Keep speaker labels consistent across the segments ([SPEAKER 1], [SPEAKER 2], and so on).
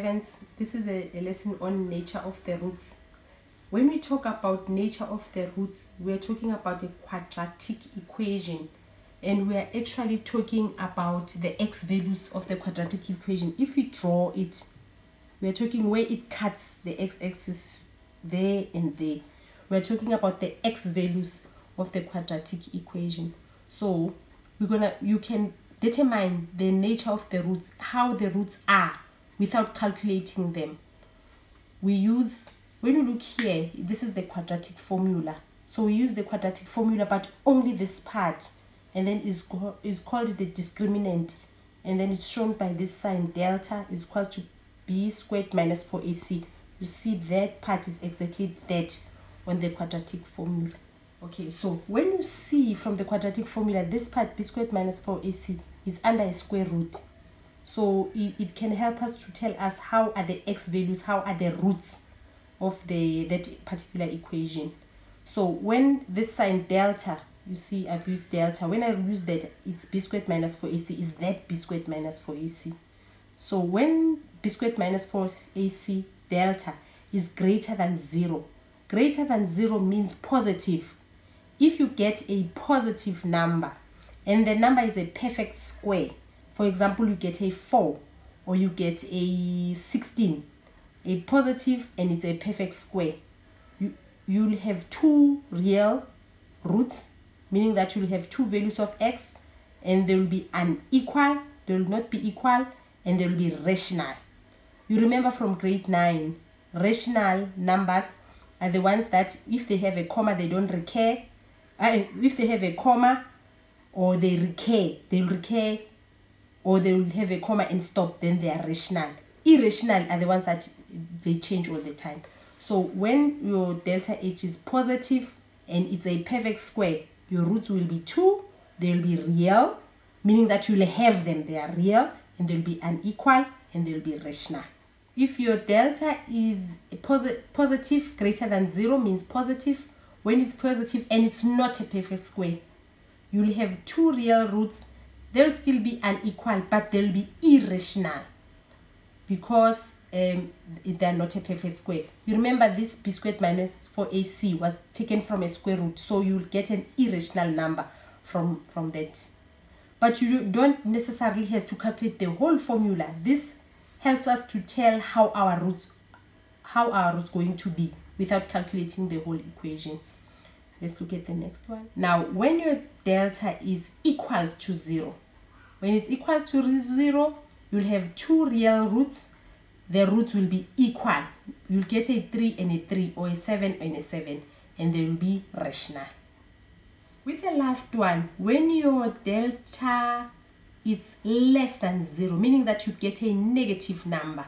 [SPEAKER 1] grade 11s this is a, a lesson on nature of the roots. When we talk about nature of the roots we're talking about a quadratic equation and we are actually talking about the x values of the quadratic equation. If we draw it we're talking where it cuts the x-axis there and there. We're talking about the x values of the quadratic equation. So we're gonna you can determine the nature of the roots how the roots are without calculating them. We use when you look here this is the quadratic formula. So we use the quadratic formula but only this part and then is, is called the discriminant and then it's shown by this sign delta is equal to b squared minus 4ac you see that part is exactly that on the quadratic formula. Okay so when you see from the quadratic formula this part b squared minus 4ac is under a square root so it, it can help us to tell us how are the x values how are the roots of the that particular equation. So when this sign delta you see I've used delta. When I use that it's b squared minus 4ac is that b squared minus 4ac so when b squared minus 4ac delta is greater than 0 greater than 0 means positive. If you get a positive number and the number is a perfect square for example you get a 4 or you get a 16 a positive and it's a perfect square you you'll have two real roots meaning that you'll have two values of x and they will be unequal, they will not be equal, and they will be rational. You remember from grade 9, rational numbers are the ones that if they have a comma, they don't recur. Uh, if they have a comma or they recur, they will recur or they will have a comma and stop, then they are rational. Irrational are the ones that they change all the time. So when your delta H is positive and it's a perfect square, your roots will be 2 they'll be real meaning that you'll have them they are real and they'll be unequal and they'll be rational if your delta is posi positive greater than 0 means positive when it's positive and it's not a perfect square you'll have two real roots they'll still be unequal but they'll be irrational because um, they're not a perfect square. You remember this b squared minus 4ac was taken from a square root, so you'll get an irrational number from, from that. But you don't necessarily have to calculate the whole formula. This helps us to tell how our roots how our roots going to be without calculating the whole equation. Let's look at the next one. Now, when your delta is equals to 0, when it's equal to 0, you'll have two real roots. The roots will be equal. You'll get a 3 and a 3 or a 7 and a 7 and they will be rational. With the last one when your delta is less than 0 meaning that you get a negative number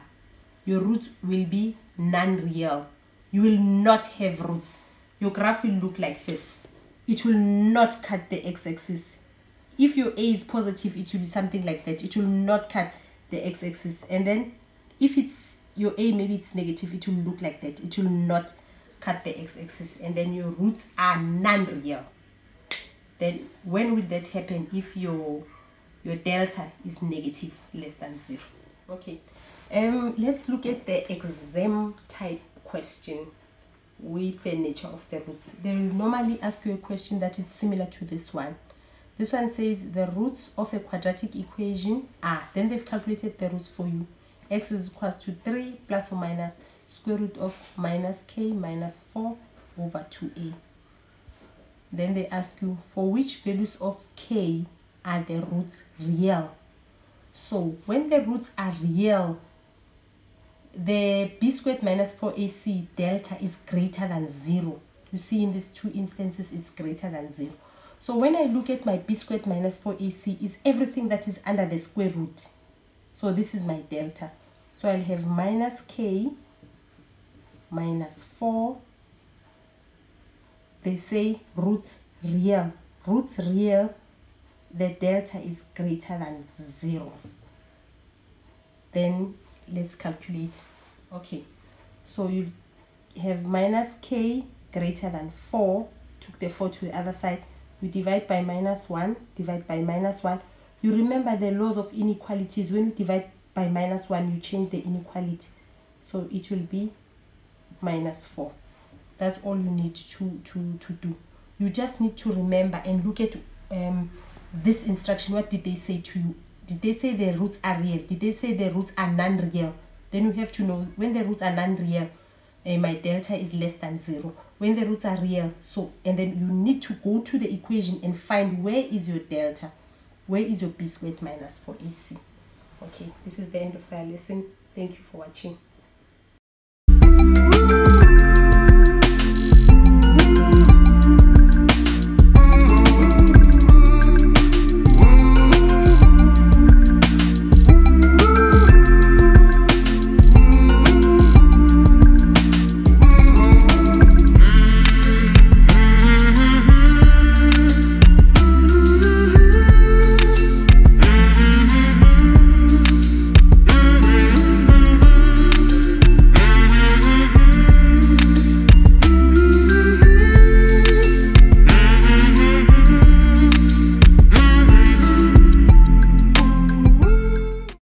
[SPEAKER 1] your roots will be non-real. You will not have roots. Your graph will look like this. It will not cut the x-axis if your a is positive it will be something like that. It will not cut the x-axis and then if it's your a maybe it's negative it will look like that. It will not cut the x-axis and then your roots are non-real. Then when will that happen if your your delta is negative less than zero? Okay. Um let's look at the exam type question with the nature of the roots. They will normally ask you a question that is similar to this one this one says the roots of a quadratic equation are then they've calculated the roots for you x is equals to 3 plus or minus square root of minus k minus 4 over 2a. Then they ask you for which values of k are the roots real. So when the roots are real, the b squared minus 4ac delta is greater than 0. You see in these two instances it's greater than 0. So when I look at my b squared minus 4ac is everything that is under the square root. So this is my delta. So I'll have minus k minus 4. They say roots real. Roots real, the delta is greater than 0. Then let's calculate. Okay, so you have minus k greater than 4. Took the 4 to the other side. We divide by minus 1, divide by minus 1 you remember the laws of inequalities. When you divide by minus 1 you change the inequality. So it will be minus 4 that's all you need to to to do. You just need to remember and look at um, this instruction. What did they say to you? Did they say the roots are real? Did they say the roots are non-real? Then you have to know when the roots are non-real uh, my delta is less than zero. When the roots are real so and then you need to go to the equation and find where is your delta? Where is your b squared minus 4ac okay this is the end of our lesson. Thank you for watching